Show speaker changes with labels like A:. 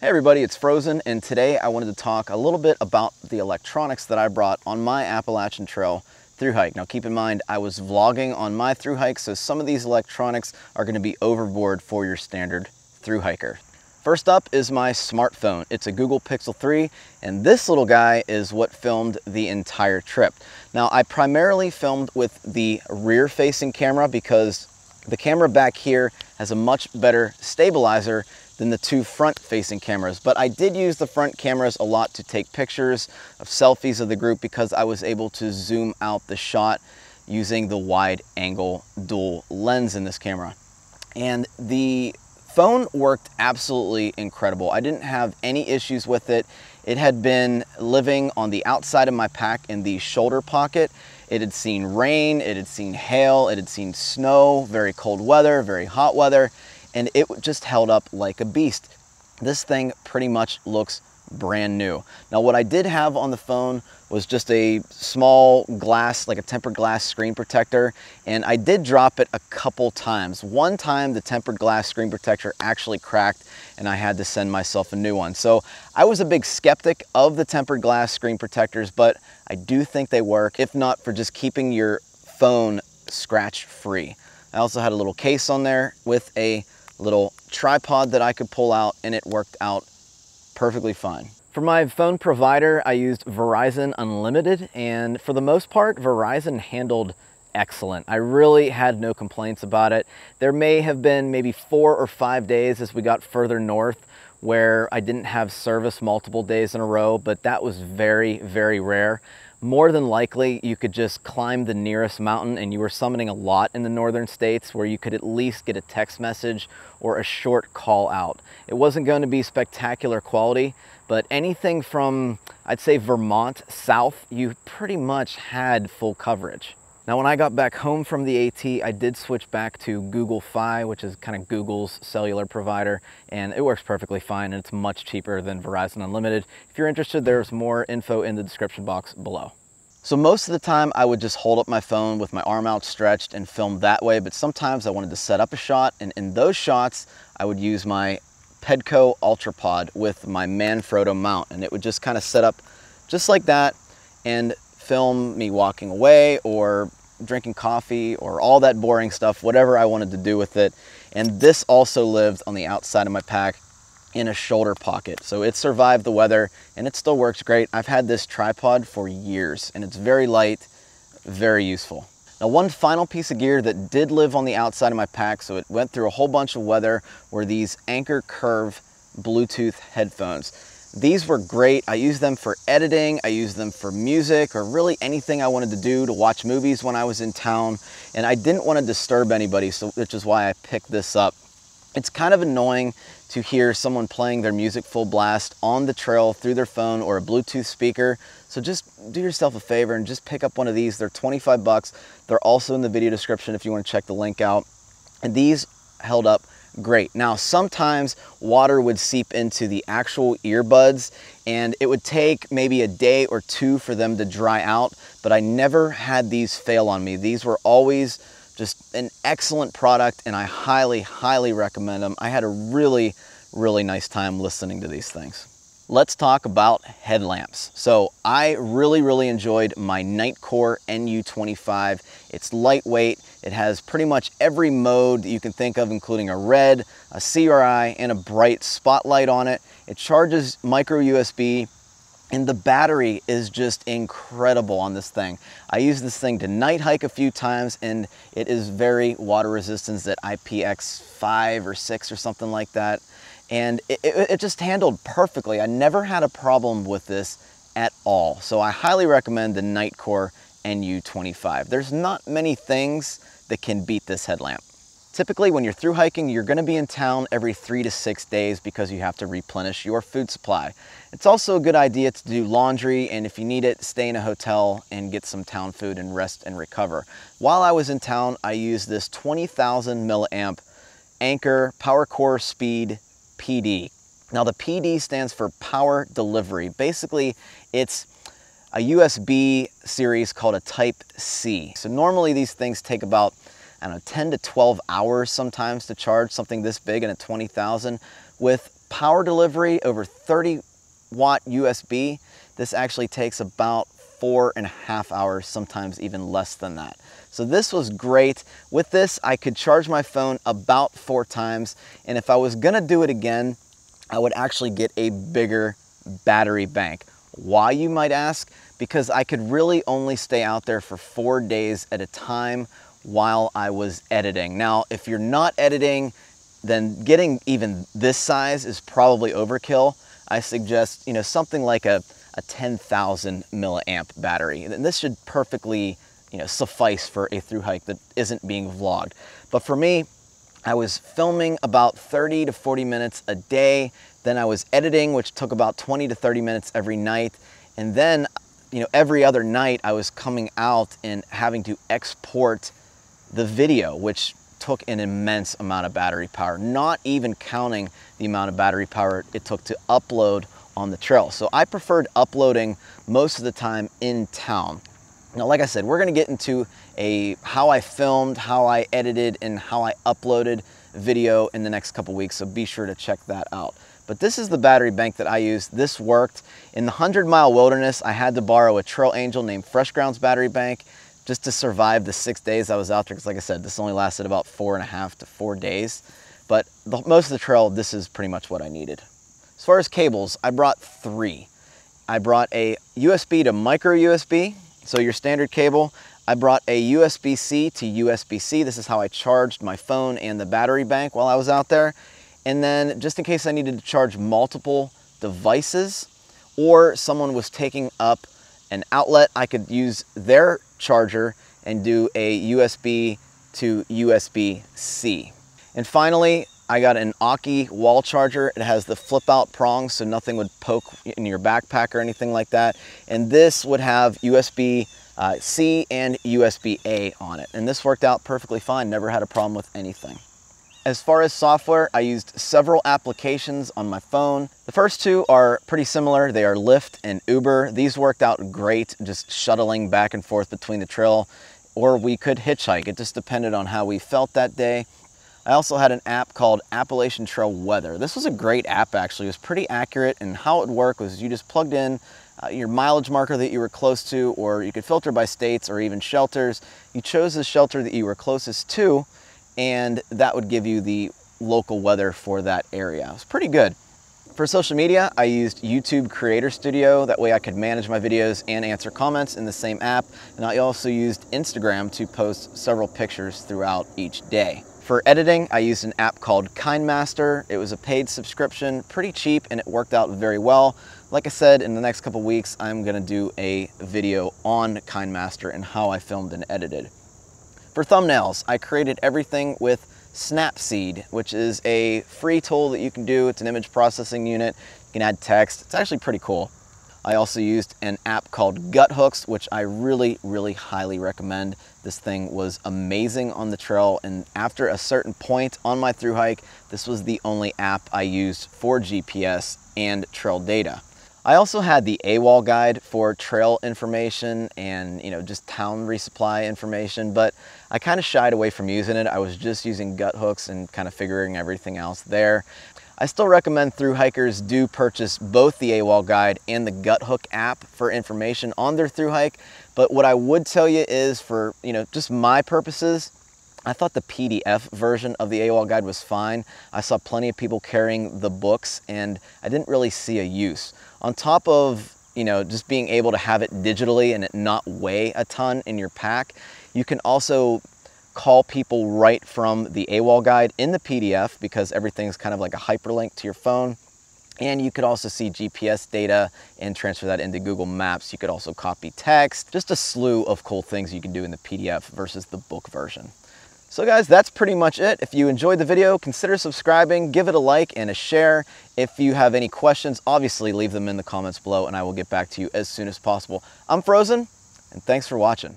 A: Hey everybody, it's Frozen, and today I wanted to talk a little bit about the electronics that I brought on my Appalachian Trail through hike. Now keep in mind, I was vlogging on my through hike, so some of these electronics are gonna be overboard for your standard through hiker. First up is my smartphone. It's a Google Pixel 3, and this little guy is what filmed the entire trip. Now, I primarily filmed with the rear-facing camera because the camera back here has a much better stabilizer than the two front-facing cameras. But I did use the front cameras a lot to take pictures of selfies of the group because I was able to zoom out the shot using the wide angle dual lens in this camera. And the phone worked absolutely incredible. I didn't have any issues with it. It had been living on the outside of my pack in the shoulder pocket. It had seen rain, it had seen hail, it had seen snow, very cold weather, very hot weather, and it just held up like a beast. This thing pretty much looks brand new. Now what I did have on the phone was just a small glass, like a tempered glass screen protector, and I did drop it a couple times. One time the tempered glass screen protector actually cracked and I had to send myself a new one. So I was a big skeptic of the tempered glass screen protectors, but I do think they work, if not for just keeping your phone scratch free. I also had a little case on there with a little tripod that I could pull out and it worked out perfectly fine. For my phone provider, I used Verizon Unlimited, and for the most part, Verizon handled excellent. I really had no complaints about it. There may have been maybe four or five days as we got further north where I didn't have service multiple days in a row, but that was very, very rare more than likely you could just climb the nearest mountain and you were summiting a lot in the northern states where you could at least get a text message or a short call out. It wasn't going to be spectacular quality, but anything from, I'd say Vermont south, you pretty much had full coverage. Now, when I got back home from the AT, I did switch back to Google Fi, which is kind of Google's cellular provider, and it works perfectly fine, and it's much cheaper than Verizon Unlimited. If you're interested, there's more info in the description box below. So most of the time I would just hold up my phone with my arm outstretched and film that way, but sometimes I wanted to set up a shot, and in those shots, I would use my Pedco UltraPod with my Manfrotto mount, and it would just kind of set up just like that, and film me walking away or drinking coffee or all that boring stuff, whatever I wanted to do with it. And this also lived on the outside of my pack in a shoulder pocket. So it survived the weather and it still works great. I've had this tripod for years and it's very light, very useful. Now one final piece of gear that did live on the outside of my pack, so it went through a whole bunch of weather, were these Anker Curve Bluetooth headphones. These were great. I used them for editing. I used them for music or really anything I wanted to do to watch movies when I was in town. And I didn't want to disturb anybody, so which is why I picked this up. It's kind of annoying to hear someone playing their music full blast on the trail through their phone or a Bluetooth speaker. So just do yourself a favor and just pick up one of these. They're 25 bucks. They're also in the video description if you want to check the link out. And these held up great. Now, sometimes water would seep into the actual earbuds and it would take maybe a day or two for them to dry out, but I never had these fail on me. These were always just an excellent product and I highly, highly recommend them. I had a really, really nice time listening to these things let's talk about headlamps. So I really, really enjoyed my NiteCore NU25. It's lightweight. It has pretty much every mode that you can think of, including a red, a CRI, and a bright spotlight on it. It charges micro USB and the battery is just incredible on this thing. I use this thing to night hike a few times and it is very water resistant at IPX5 or 6 or something like that and it, it, it just handled perfectly. I never had a problem with this at all. So I highly recommend the NiteCore NU25. There's not many things that can beat this headlamp. Typically when you're through hiking, you're gonna be in town every three to six days because you have to replenish your food supply. It's also a good idea to do laundry and if you need it, stay in a hotel and get some town food and rest and recover. While I was in town, I used this 20,000 milliamp Anker PowerCore Speed PD. Now the PD stands for power delivery. Basically, it's a USB series called a Type C. So normally these things take about, I don't know, 10 to 12 hours sometimes to charge something this big in a 20,000. With power delivery over 30 watt USB, this actually takes about four and a half hours, sometimes even less than that. So this was great. With this, I could charge my phone about four times. And if I was gonna do it again, I would actually get a bigger battery bank. Why, you might ask? Because I could really only stay out there for four days at a time while I was editing. Now, if you're not editing, then getting even this size is probably overkill. I suggest, you know, something like a, a 10,000 milliamp battery. And this should perfectly, you know, suffice for a through hike that isn't being vlogged. But for me, I was filming about 30 to 40 minutes a day. Then I was editing, which took about 20 to 30 minutes every night. And then, you know, every other night I was coming out and having to export the video, which took an immense amount of battery power, not even counting the amount of battery power it took to upload on the trail. So I preferred uploading most of the time in town. Now, like I said, we're gonna get into a how I filmed, how I edited, and how I uploaded video in the next couple weeks, so be sure to check that out. But this is the battery bank that I used. This worked. In the 100 mile wilderness, I had to borrow a Trail Angel named Fresh Grounds battery bank just to survive the six days I was out there. Because like I said, this only lasted about four and a half to four days. But the, most of the trail, this is pretty much what I needed. As far as cables, I brought three. I brought a USB to micro USB, so your standard cable. I brought a USB-C to USB-C. This is how I charged my phone and the battery bank while I was out there. And then just in case I needed to charge multiple devices or someone was taking up an outlet, I could use their charger and do a USB to USB-C. And finally, I got an Aukey wall charger. It has the flip out prongs so nothing would poke in your backpack or anything like that. And this would have USB uh, C and USB A on it. And this worked out perfectly fine. Never had a problem with anything. As far as software, I used several applications on my phone. The first two are pretty similar. They are Lyft and Uber. These worked out great, just shuttling back and forth between the trail, or we could hitchhike. It just depended on how we felt that day. I also had an app called Appalachian Trail Weather. This was a great app actually. It was pretty accurate and how it worked was you just plugged in uh, your mileage marker that you were close to or you could filter by states or even shelters. You chose the shelter that you were closest to and that would give you the local weather for that area. It was pretty good. For social media, I used YouTube Creator Studio. That way I could manage my videos and answer comments in the same app. And I also used Instagram to post several pictures throughout each day. For editing, I used an app called KineMaster. It was a paid subscription, pretty cheap, and it worked out very well. Like I said, in the next couple weeks, I'm gonna do a video on KineMaster and how I filmed and edited. For thumbnails, I created everything with Snapseed, which is a free tool that you can do. It's an image processing unit. You can add text. It's actually pretty cool. I also used an app called Guthooks, which I really, really highly recommend. This thing was amazing on the trail, and after a certain point on my through hike, this was the only app I used for GPS and trail data. I also had the AWOL guide for trail information and you know just town resupply information, but I kind of shied away from using it. I was just using Guthooks and kind of figuring everything else there. I still recommend through hikers do purchase both the AWOL guide and the Guthook app for information on their through hike. But what I would tell you is for, you know, just my purposes, I thought the PDF version of the AWOL guide was fine. I saw plenty of people carrying the books and I didn't really see a use. On top of you know, just being able to have it digitally and it not weigh a ton in your pack, you can also call people right from the AWOL guide in the PDF because everything's kind of like a hyperlink to your phone. And you could also see GPS data and transfer that into Google Maps. You could also copy text, just a slew of cool things you can do in the PDF versus the book version. So guys, that's pretty much it. If you enjoyed the video, consider subscribing, give it a like and a share. If you have any questions, obviously leave them in the comments below and I will get back to you as soon as possible. I'm Frozen, and thanks for watching.